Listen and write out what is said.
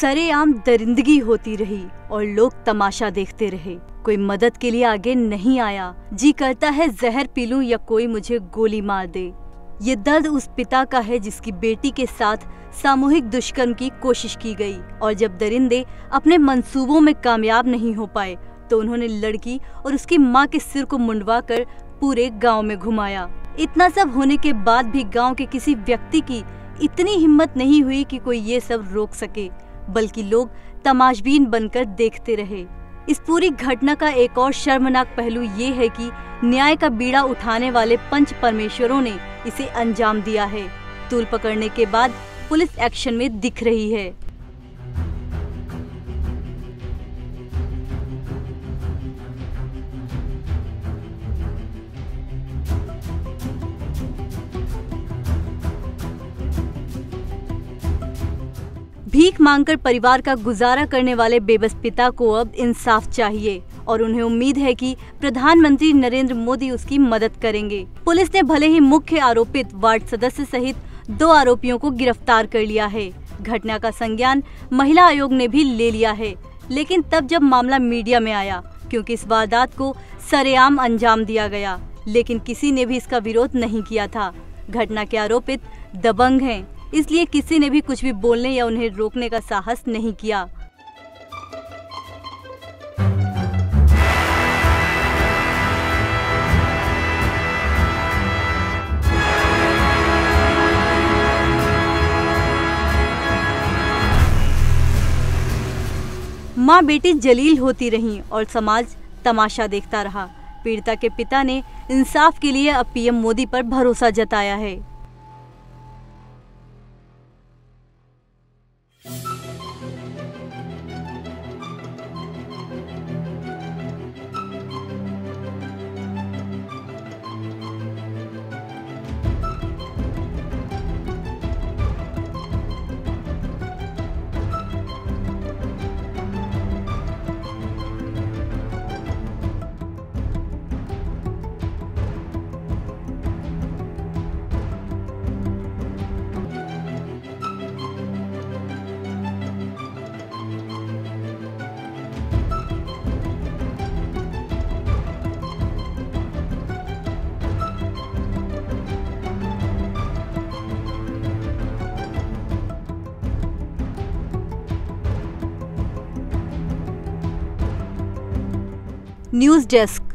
सरेआम दरिंदगी होती रही और लोग तमाशा देखते रहे। कोई मदद के लिए आगे नहीं आया। जी करता है, जहर पी लूँ या कोई मुझे गोली मार दे। ये दर्द उस पिता का है जिसकी बेटी के साथ सामूहिक दुष्कर्म की कोशिश की गई और जब दरिंदे अपने मंसूबों में कामयाब नहीं हो पाए तो उन्होंने लड़की और उसकी माँ के सिर को मुंडवा कर पूरे गाँव में घुमाया। इतना सब होने के बाद भी गाँव के किसी व्यक्ति की इतनी हिम्मत नहीं हुई कि कोई ये सब रोक सके। बल्कि लोग तमाशबीन बनकर देखते रहे। इस पूरी घटना का एक और शर्मनाक पहलू ये है कि न्याय का बीड़ा उठाने वाले पंच परमेश्वरों ने इसे अंजाम दिया है। तूल पकड़ने के बाद पुलिस एक्शन में दिख रही है। भीख मांगकर परिवार का गुजारा करने वाले बेबस पिता को अब इंसाफ चाहिए और उन्हें उम्मीद है कि प्रधानमंत्री नरेंद्र मोदी उसकी मदद करेंगे। पुलिस ने भले ही मुख्य आरोपित वार्ड सदस्य सहित दो आरोपियों को गिरफ़्तार कर लिया है। घटना का संज्ञान महिला आयोग ने भी ले लिया है। लेकिन तब जब मामला मीडिया में आया, क्योंकि इस वारदात को सरेआम अंजाम दिया गया, लेकिन किसी ने भी इसका विरोध नहीं किया था। घटना के आरोपित दबंग हैं। इसलिए किसी ने भी कुछ भी बोलने या उन्हें रोकने का साहस नहीं किया। माँ बेटी जलील होती रहीं और समाज तमाशा देखता रहा। पीड़िता के पिता ने इंसाफ के लिए अब पीएम मोदी पर भरोसा जताया है। News desk